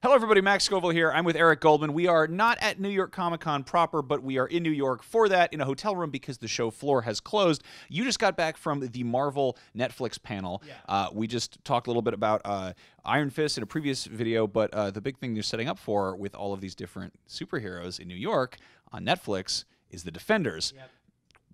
Hello, everybody. Max Scoville here. I'm with Eric Goldman. We are not at New York Comic Con proper, but we are in New York for that in a hotel room because the show floor has closed. You just got back from the Marvel Netflix panel. Yeah. Uh, we just talked a little bit about uh, Iron Fist in a previous video, but uh, the big thing they're setting up for with all of these different superheroes in New York on Netflix is the Defenders. Yep.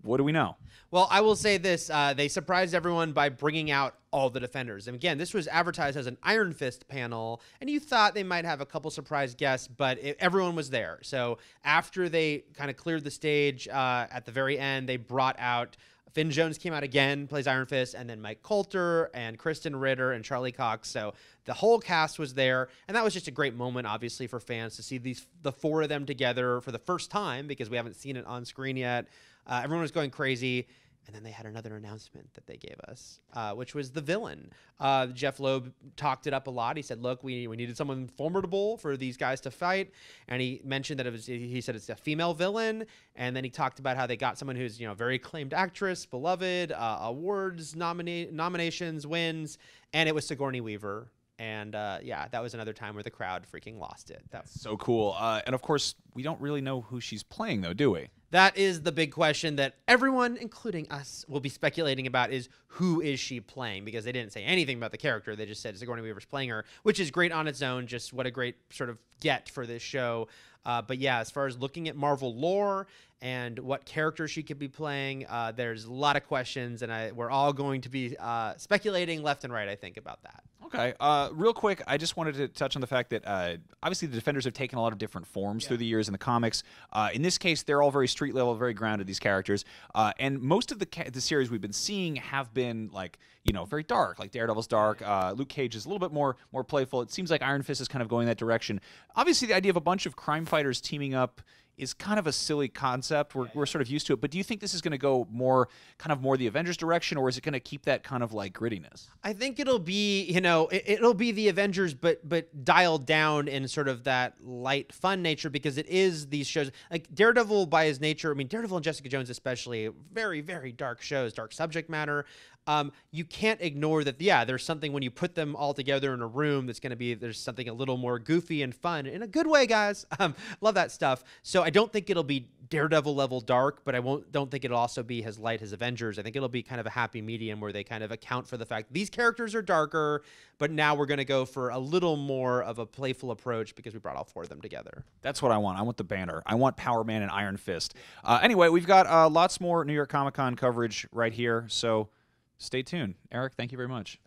What do we know? Well, I will say this: uh, they surprised everyone by bringing out all the defenders. And again, this was advertised as an Iron Fist panel, and you thought they might have a couple surprise guests, but it, everyone was there. So after they kind of cleared the stage uh, at the very end, they brought out. Finn Jones came out again, plays Iron Fist, and then Mike Colter and Krysten Ritter and Charlie Cox. So the whole cast was there, and that was just a great moment, obviously, for fans to see these the four of them together for the first time because we haven't seen it on screen yet. Uh, everyone was going crazy. And then they had another announcement that they gave us, uh, which was the villain. Uh, Jeff Loeb talked it up a lot. He said, "Look, we, we needed someone formidable for these guys to fight," and he mentioned that it was. He said it's a female villain, and then he talked about how they got someone who's you know very acclaimed actress, beloved, uh, awards nomina- nominations, wins, and it was Sigourney Weaver. And uh, yeah, that was another time where the crowd freaking lost it. That's So cool. Uh, and of course, we don't really know who she's playing, though, do we? That is the big question that everyone, including us, will be speculating about is who is she playing? Because they didn't say anything about the character. They just said Sigourney Weaver's playing her, which is great on its own. Just what a great sort of get for this show. Uh, but yeah, as far as looking at Marvel lore and what character she could be playing, uh, there's a lot of questions, and I, we're all going to be uh, speculating left and right, I think, about that. Okay. Uh, real quick, I just wanted to touch on the fact that uh, obviously the Defenders have taken a lot of different forms through the years in the comics. Uh, in this case, they're all very street level, very grounded. These characters, uh, and most of the ca- the series we've been seeing have been like you know very dark, like Daredevil's dark. Uh, Luke Cage is a little bit more more playful. It seems like Iron Fist is kind of going that direction. Obviously, the idea of a bunch of crime fighters teaming up is kind of a silly concept. We're, we're sort of used to it. But do you think this is going to go more kind of more the Avengers direction, or is it going to keep that kind of like grittiness? I think it'll be, you know, it, it'll be the Avengers, but but dialed down in sort of that light, fun nature because it is these shows like Daredevil by his nature. I mean, Daredevil and Jessica Jones especially, very very dark shows, dark subject matter. Um, you can't ignore that. Yeah, there's something when you put them all together in a room that's going to be there's something a little more goofy and fun in a good way, guys. Um, love that stuff. So I don't think it'll be Daredevil level dark, but I won't don't think it'll also be as light as Avengers. I think it'll be kind of a happy medium where they kind of account for the fact these characters are darker, but now we're going to go for a little more of a playful approach because we brought all four of them together. That's what I want. I want the banner. I want Power Man and Iron Fist. Uh, anyway, we've got uh, lots more New York Comic Con coverage right here, so stay tuned. Eric, thank you very much.